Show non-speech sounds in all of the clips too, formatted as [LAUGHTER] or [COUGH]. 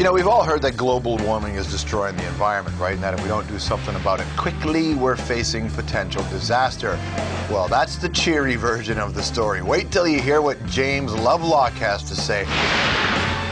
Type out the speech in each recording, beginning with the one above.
You know, we've all heard that global warming is destroying the environment, right? And that if we don't do something about it quickly, we're facing potential disaster. Well, that's the cheery version of the story. Wait till you hear what James Lovelock has to say.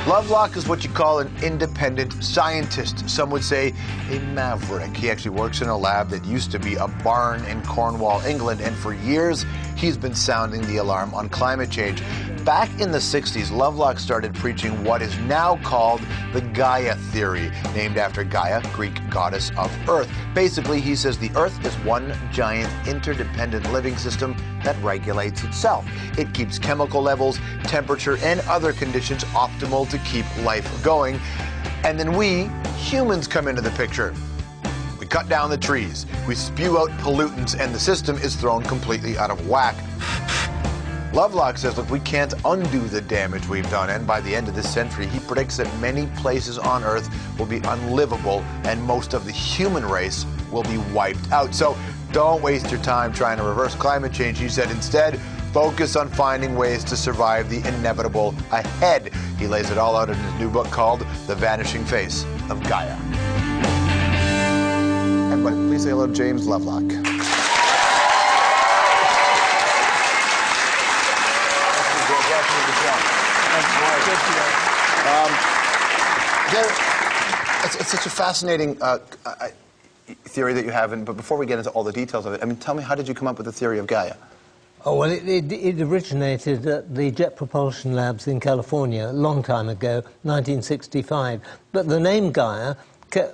Lovelock is what you call an independent scientist. Some would say a maverick. He actually works in a lab that used to be a barn in Cornwall, England, and for years he's been sounding the alarm on climate change. Back in the 60s, Lovelock started preaching what is now called the Gaia theory, named after Gaia, Greek goddess of Earth. Basically, he says the Earth is one giant interdependent living system that regulates itself. It keeps chemical levels, temperature, and other conditions optimal to keep life going. And then we, humans, come into the picture. Cut down the trees, we spew out pollutants, and the system is thrown completely out of whack. Lovelock says, look, we can't undo the damage we've done, and by the end of this century, he predicts that many places on Earth will be unlivable, and most of the human race will be wiped out. So don't waste your time trying to reverse climate change. He said, instead, focus on finding ways to survive the inevitable ahead. He lays it all out in his new book called The Vanishing Face of Gaia. Everybody, please say hello to James Lovelock. Um, there, it's, it's such a fascinating uh, uh, theory that you have, and, but before we get into all the details of it, I mean, tell me, how did you come up with the theory of Gaia? Oh, well, it, it, it, originated at the Jet Propulsion Labs in California a long time ago, 1965. But the name Gaia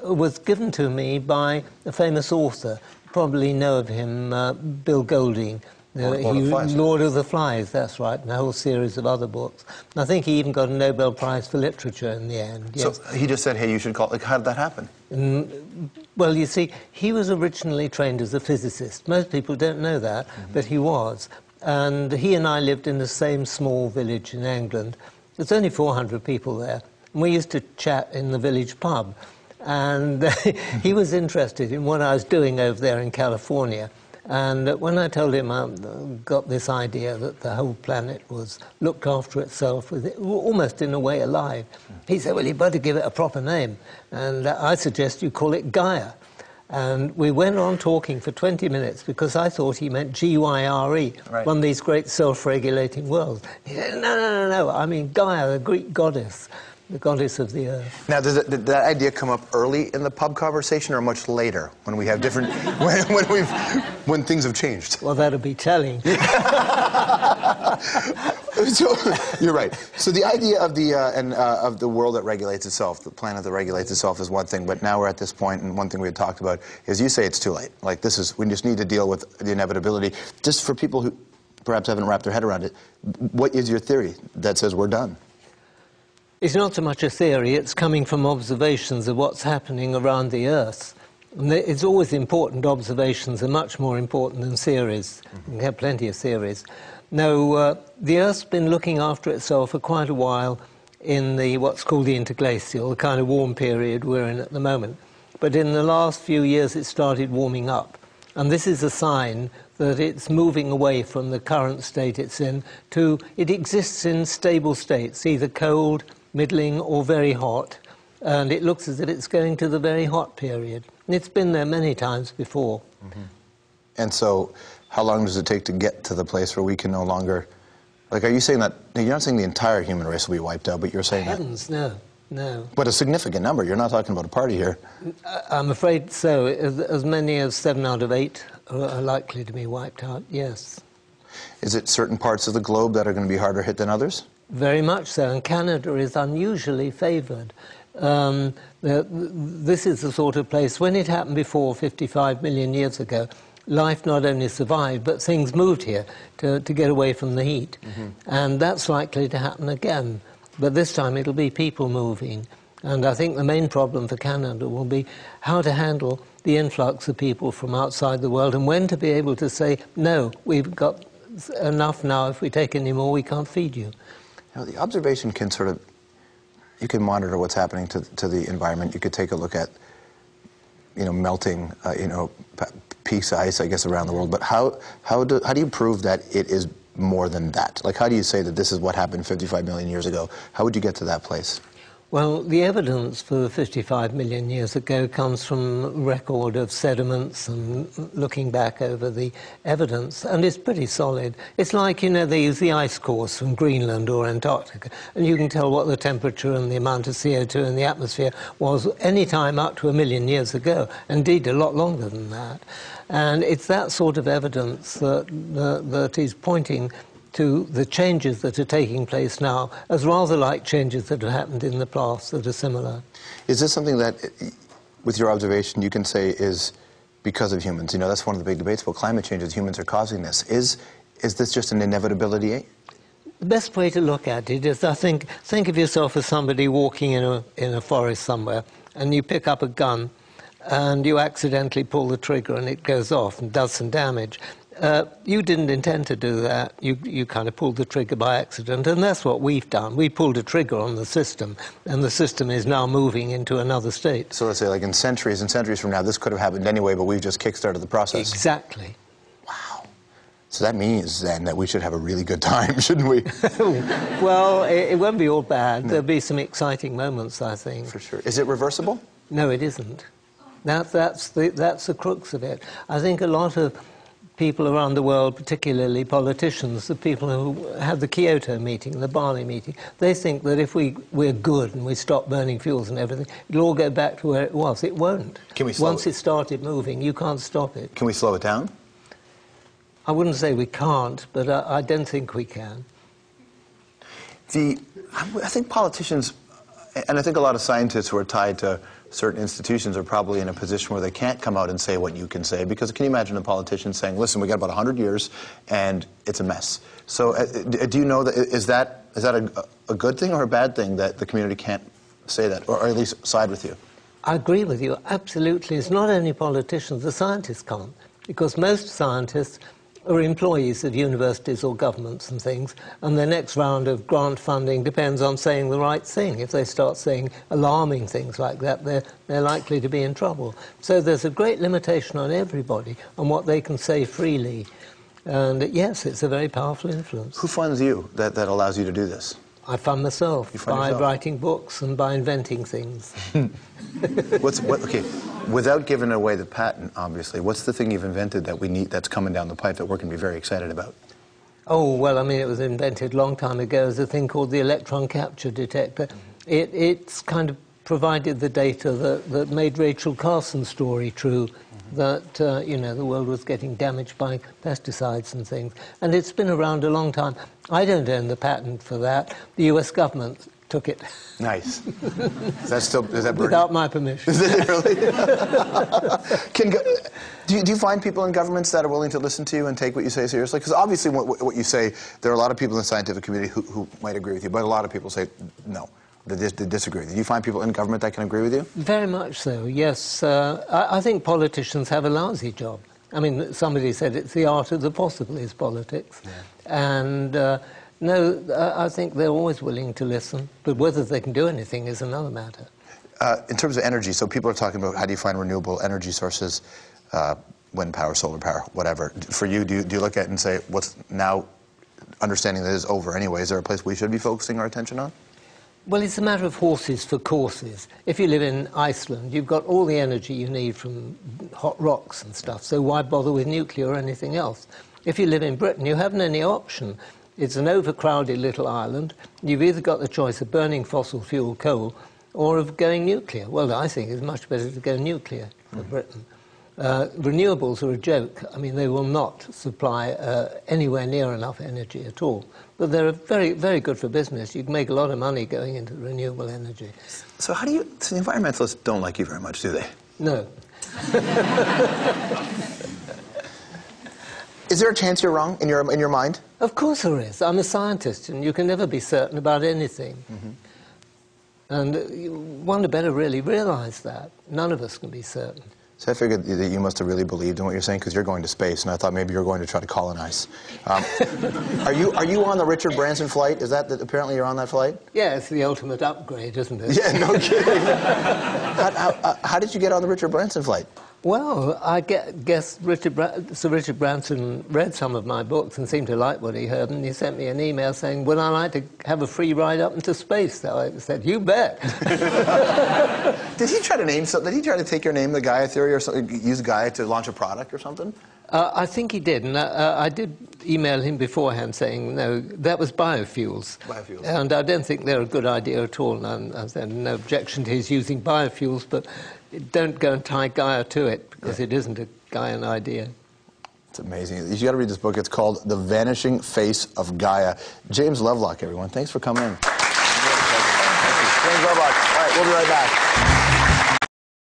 was given to me by a famous author. You probably know of him, uh, Bill Golding. Lord, Lord, he, of Lord, of the Flies, that's right, and a whole series of other books. And I think he even got a Nobel Prize for Literature in the end. Yes. So he just said, hey, you should call, like, how did that happen? Mm, well, you see, he was originally trained as a physicist. Most people don't know that, mm-hmm. but he was. And he and I lived in the same small village in England. There's only 400 people there. And we used to chat in the village pub. And [LAUGHS] he was interested in what I was doing over there in California. And when I told him I got this idea that the whole planet was looked after itself, almost in a way alive, he said, Well, you better give it a proper name. And I suggest you call it Gaia. And we went on talking for 20 minutes because I thought he meant G Y R E, right. one of these great self regulating worlds. He said, No, no, no, no, I mean Gaia, the Greek goddess the goddess of the earth. Now, did, it, did, that idea come up early in the pub conversation or much later when we have different, [LAUGHS] when, when, we've, when things have changed? Well, that'll be telling. [LAUGHS] so, you're right. So the idea of the, uh, and, uh, of the world that regulates itself, the planet that regulates itself is one thing, but now we're at this point, and one thing we had talked about is you say it's too late. Like this is, we just need to deal with the inevitability. Just for people who perhaps haven't wrapped their head around it, what is your theory that says we're done? It's not so much a theory, it's coming from observations of what's happening around the Earth. And it's always important, observations are much more important than theories. Mm-hmm. We have plenty of theories. Now, uh, the Earth's been looking after itself for quite a while in the what's called the interglacial, the kind of warm period we're in at the moment. But in the last few years, it started warming up. And this is a sign that it's moving away from the current state it's in to it exists in stable states, either cold, middling or very hot, and it looks as if it's going to the very hot period. And it's been there many times before. Mm-hmm. And so, how long does it take to get to the place where we can no longer? Like, are you saying that you're not saying the entire human race will be wiped out, but you're saying Heavens, that? no, no. But a significant number. You're not talking about a party here. I'm afraid so. As, as many as seven out of eight are likely to be wiped out. Yes. Is it certain parts of the globe that are going to be harder hit than others? Very much so, and Canada is unusually favoured. Um, this is the sort of place, when it happened before 55 million years ago, life not only survived, but things moved here to, to get away from the heat. Mm-hmm. And that's likely to happen again. But this time it'll be people moving. And I think the main problem for Canada will be how to handle the influx of people from outside the world and when to be able to say, no, we've got enough now. If we take any more, we can't feed you. You know, the observation can sort of, you can monitor what's happening to, to the environment. You could take a look at, you know, melting, uh, you know, of ice, I guess, around the world. But how, how, do, how do you prove that it is more than that? Like, how do you say that this is what happened 55 million years ago? How would you get to that place? Well, the evidence for 55 million years ago comes from record of sediments and looking back over the evidence, and it's pretty solid. It's like, you know, they use the ice cores from Greenland or Antarctica, and you can tell what the temperature and the amount of CO2 in the atmosphere was any time up to a million years ago, indeed a lot longer than that. And it's that sort of evidence that, that, that is pointing to the changes that are taking place now as rather like changes that have happened in the past that are similar. Is this something that, with your observation, you can say is because of humans? You know, that's one of the big debates about climate change is humans are causing this. Is, is this just an inevitability? The best way to look at it is, I think, think of yourself as somebody walking in a, in a forest somewhere and you pick up a gun and you accidentally pull the trigger and it goes off and does some damage. Uh, you didn't intend to do that. You, you kind of pulled the trigger by accident, and that's what we've done. We pulled a trigger on the system, and the system is now moving into another state. So let's say, like in centuries and centuries from now, this could have happened anyway, but we've just kickstarted the process. Exactly. Wow. So that means then that we should have a really good time, [LAUGHS] shouldn't we? [LAUGHS] well, it, it, won't be all bad. No. There'll be some exciting moments, I think. For sure. Is it reversible? No, it isn't. That, that's, the, that's the crux of it. I think a lot of people around the world, particularly politicians, the people who had the Kyoto meeting, the Bali meeting, they think that if we, we're good and we stop burning fuels and everything, it'll all go back to where it was. It won't. Can we slow Once it started moving, you can't stop it. Can we slow it down? I wouldn't say we can't, but I, I don't think we can. The, I think politicians, and I think a lot of scientists who are tied to certain institutions are probably in a position where they can't come out and say what you can say because can you imagine a politician saying, "Listen, we got about 100 years and it's a mess." So, uh, do you know that is that is that a, a, good thing or a bad thing that the community can't say that, or, or at least side with you? I agree with you absolutely. It's not only politicians; the scientists can't because most scientists are employees of universities or governments and things, and the next round of grant funding depends on saying the right thing. If they start saying alarming things like that, they're, they're likely to be in trouble. So there's a great limitation on everybody on what they can say freely. And yes, it's a very powerful influence. Who funds you that, that allows you to do this? I fund myself fund by yourself? writing books and by inventing things. [LAUGHS] what's, what, okay, without giving away the patent, obviously, what's the thing you've invented that we need that's coming down the pipe that we're going to be very excited about? Oh, well, I mean, it was invented a long time ago as a thing called the electron capture detector. It, it's kind of provided the data that, that made Rachel Carson's story true. That, uh, you know, the world was getting damaged by pesticides and things. And it's been around a long time. I don't own the patent for that. The US government took it. Nice. [LAUGHS] is that still, is that Without my permission. Is it really? [LAUGHS] Can, do, you, do you find people in governments that are willing to listen to you and take what you say seriously? Because obviously what, what you say, there are a lot of people in the scientific community who, who might agree with you, but a lot of people say no that, dis- that disagree. Do you find people in government that can agree with you? Very much so, yes. Uh, I, I, think politicians have a lousy job. I mean, somebody said it's the art of the possible is politics. Yeah. And uh, no, I think they're always willing to listen, but whether they can do anything is another matter. Uh, in terms of energy, so people are talking about how do you find renewable energy sources, uh, wind power, solar power, whatever. For you, do you, do you look at it and say, what's now understanding that is over anyway? Is there a place we should be focusing our attention on? Well, it's a matter of horses for courses. If you live in Iceland, you've got all the energy you need from hot rocks and stuff, so why bother with nuclear or anything else? If you live in Britain, you haven't any option. It's an overcrowded little island. You've either got the choice of burning fossil fuel coal or of going nuclear. Well, I think it's much better to go nuclear for mm. Britain. Uh, renewables are a joke. I mean, they will not supply uh, anywhere near enough energy at all. But they're very, very good for business. You can make a lot of money going into renewable energy. So, how do you? So the environmentalists don't like you very much, do they? No. [LAUGHS] is there a chance you're wrong in your in your mind? Of course there is. I'm a scientist, and you can never be certain about anything. Mm-hmm. And one had better really realize that. None of us can be certain. So I figured that you must have really believed in what you're saying because you're going to space, and I thought maybe you're going to try to colonize. Um, [LAUGHS] are you are you on the Richard Branson flight? Is that the, apparently you're on that flight? Yeah, it's the ultimate upgrade, isn't it? Yeah, no kidding. [LAUGHS] how, how, uh, how, did you get on the Richard Branson flight? Well, I guess Richard Bra- Sir Richard Branson read some of my books and seemed to like what he heard, and he sent me an email saying, "Would I like to have a free ride up into space?" So I said, "You bet." [LAUGHS] Did he try to name something? Did he try to take your name, the Gaia theory, or something? Use Gaia to launch a product or something? Uh, I think he did, and uh, I did email him beforehand saying, no, that was biofuels. Biofuels. And I don't think they're a good idea at all. And I said, no objection to his using biofuels, but don't go and tie Gaia to it, because it isn't a Gaian idea. It's amazing. You got to read this book. It's called The Vanishing Face of Gaia. James Lovelock, everyone. Thanks for coming in. James Lovelock. All right, we'll be right back.